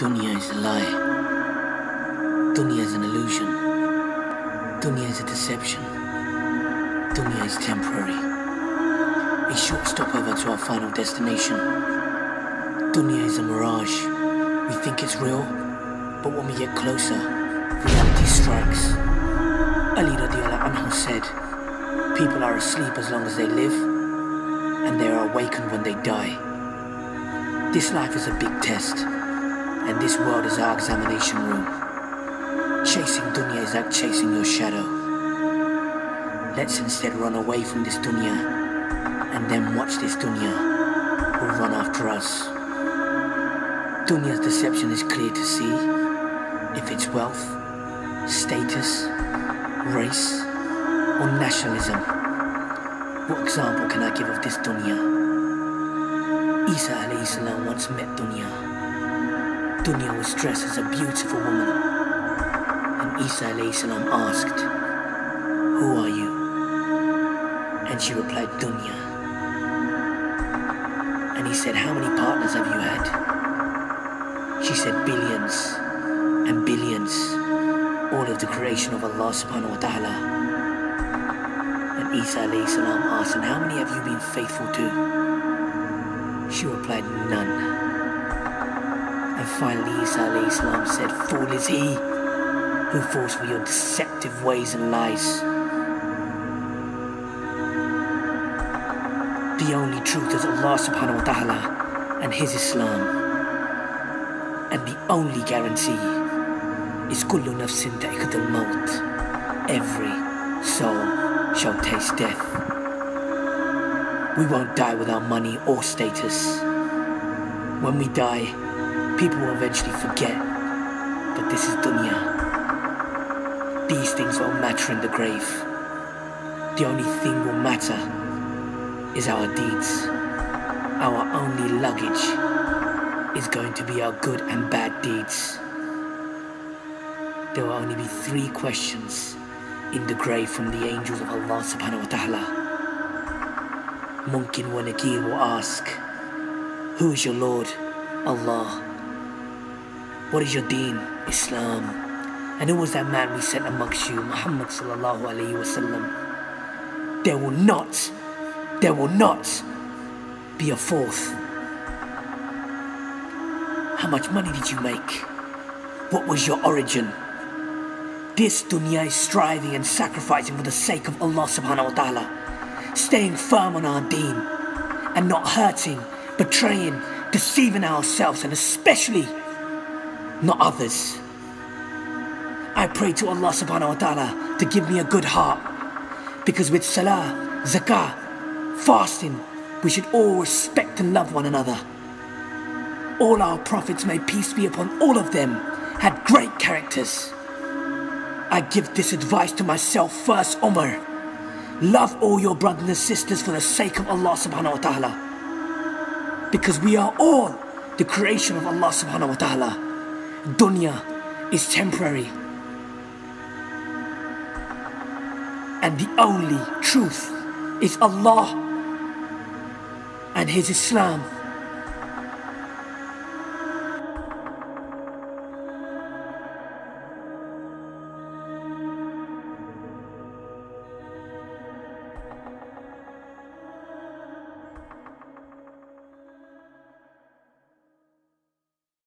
Dunya is a lie. Dunya is an illusion. Dunya is a deception. Dunya is temporary. A short stopover to our final destination. Dunya is a mirage. We think it's real, but when we get closer, reality strikes. Ali radiallahu anhu said, People are asleep as long as they live, and they are awakened when they die. This life is a big test, and this world is our examination room. Chasing dunya is like chasing your shadow. Let's instead run away from this dunya, and then watch this dunya will run after us. Dunya's deception is clear to see. If it's wealth, status, race, or nationalism. What example can I give of this dunya? Isa alayhi salam once met Dunya. Dunya was dressed as a beautiful woman. And Isa asked, Who are you? And she replied, Dunya. And he said, How many partners have you had? She said, Billions and billions. All of the creation of Allah subhanahu wa ta'ala. And Isa asked, And how many have you been faithful to? She replied, None. And finally, Isa alayhi said, Fool is he who falls for your deceptive ways and lies. The only truth is Allah subhanahu wa ta'ala and His Islam. And the only guarantee is kullu nafsin al maut. Every soul shall taste death. We won't die without money or status. When we die, people will eventually forget. But this is dunya. These things won't matter in the grave. The only thing will matter is our deeds. Our only luggage is going to be our good and bad deeds. There will only be three questions in the grave from the angels of Allah subhanahu wa ta'ala. Munkar wa Nakir will ask, Who is your Lord? Allah. What is your deen? Islam. And who was that man we sent amongst you? Muhammad sallallahu alayhi wasallam. There will not, there will not be a fourth. How much money did you make? What was your origin? This dunya is striving and sacrificing for the sake of Allah subhanahu wa ta'ala, staying firm on our deen and not hurting, betraying, deceiving ourselves and especially not others. I pray to Allah subhanahu wa ta'ala to give me a good heart because with salah, zakah, fasting, we should all respect and love one another. All our prophets, may peace be upon all of them, had great characters. I give this advice to myself first, Umar. Love all your brothers and sisters for the sake of Allah subhanahu wa ta'ala. Because we are all the creation of Allah subhanahu wa ta'ala. Dunya is temporary. And the only truth is Allah and His Islam.